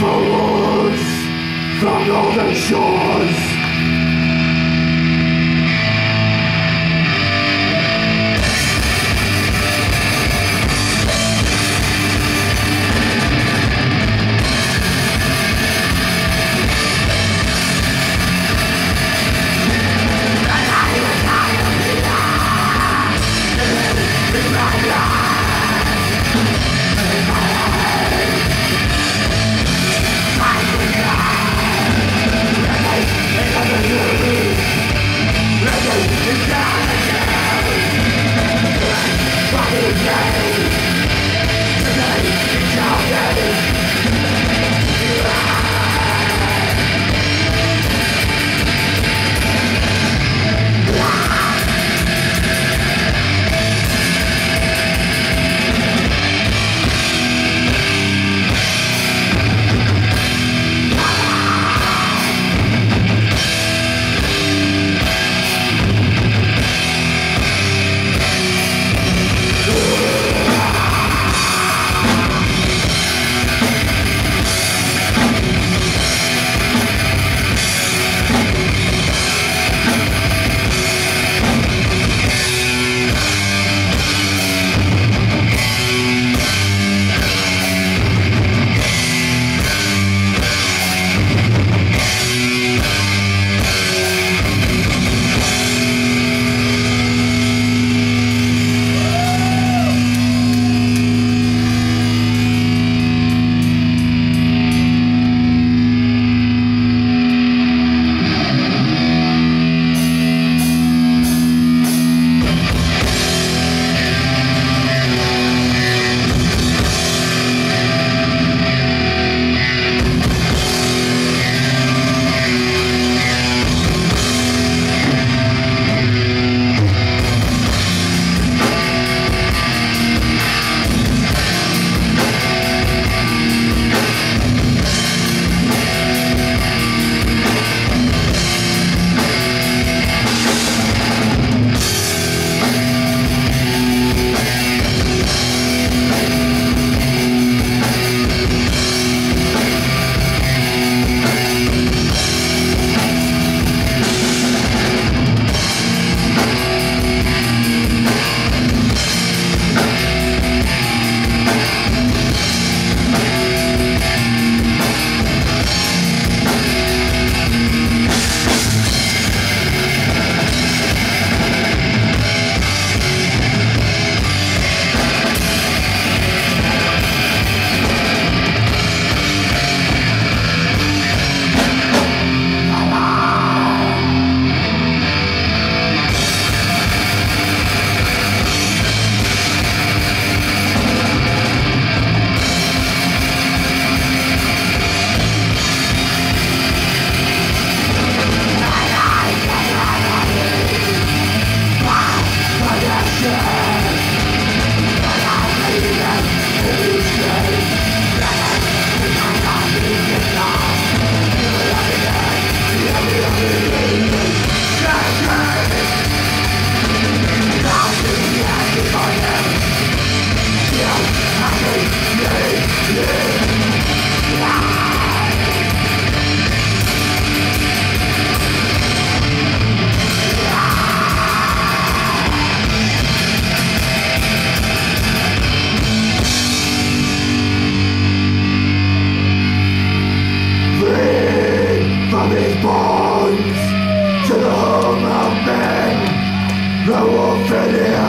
Follows from northern shores I won't fit.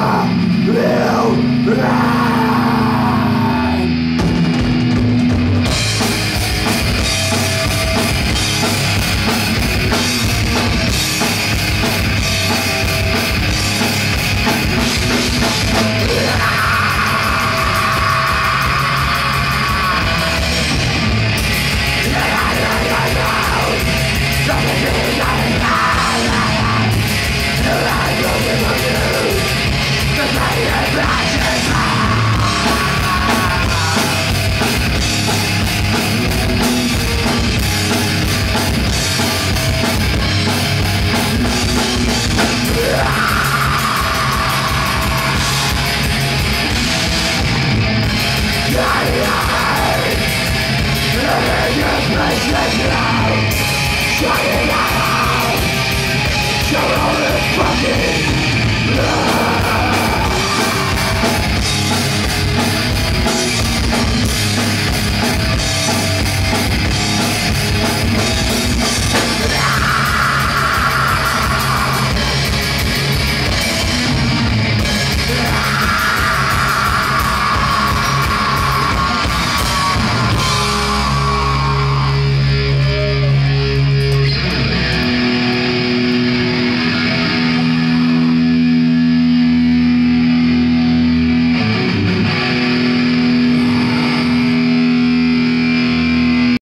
Shut it out! Shut all the fucking blood!